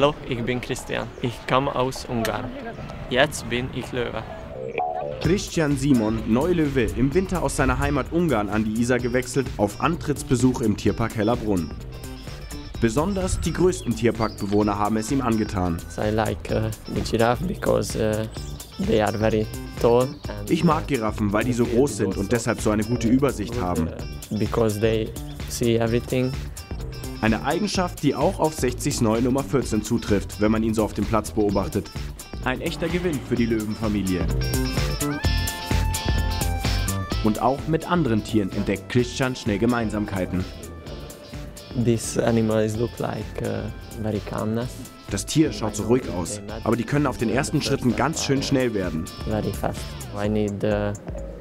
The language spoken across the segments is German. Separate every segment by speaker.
Speaker 1: Hallo, ich bin Christian. Ich komme aus Ungarn. Jetzt bin ich Löwe.
Speaker 2: Christian Simon, Neulöwe, im Winter aus seiner Heimat Ungarn an die Isar gewechselt, auf Antrittsbesuch im Tierpark Hellerbrunn. Besonders die größten Tierparkbewohner haben es ihm angetan.
Speaker 1: I like uh, the giraffe because uh, they are very tall. And,
Speaker 2: Ich mag Giraffen, weil die so groß sind und deshalb so eine gute Übersicht haben.
Speaker 1: uh, because they see everything.
Speaker 2: Eine Eigenschaft, die auch auf 60s neue Nummer 14 zutrifft, wenn man ihn so auf dem Platz beobachtet. Ein echter Gewinn für die Löwenfamilie. Und auch mit anderen Tieren entdeckt Christian schnell Gemeinsamkeiten.
Speaker 1: These animals look like uh, very calmness,
Speaker 2: Das Tier schaut so ruhig aus, aber die können auf den ersten Schritten ganz schön schnell werden.
Speaker 1: very fast. I need uh,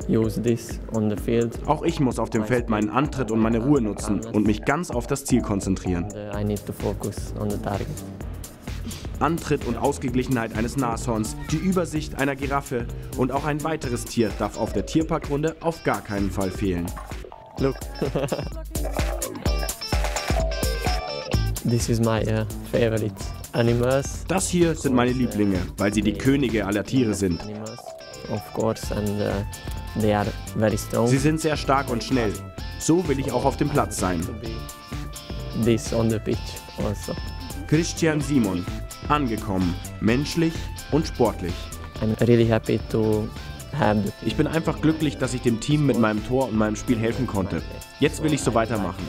Speaker 1: use this on the field.
Speaker 2: Auch ich muss auf dem Feld meinen Antritt und meine Ruhe nutzen und mich ganz auf das Ziel konzentrieren.
Speaker 1: Uh, I need to focus on the target.
Speaker 2: Antritt und Ausgeglichenheit eines Nashorns, die Übersicht einer Giraffe und auch ein weiteres Tier darf auf der Tierparkrunde auf gar keinen Fall fehlen.
Speaker 1: Look. this is my uh, favorite animals.
Speaker 2: Das hier sind meine Lieblinge, weil sie die Könige aller Tiere sind.
Speaker 1: Of course, and uh, they are very strong.
Speaker 2: Sie sind sehr stark und schnell. So will ich auch auf dem Platz sein.
Speaker 1: This on the pitch also.
Speaker 2: Christian Simon, angekommen, menschlich und sportlich.
Speaker 1: I'm really happy to have the
Speaker 2: Ich bin einfach glücklich, dass ich dem Team mit meinem Tor und meinem Spiel helfen konnte. Jetzt will ich so weitermachen.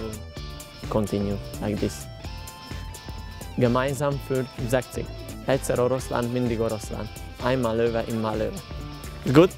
Speaker 1: Continue like this. Gemeinsam für 60. Egyszer oroszlán, mindig oroszlán. Einmal Löwe, immer Löwe. Good?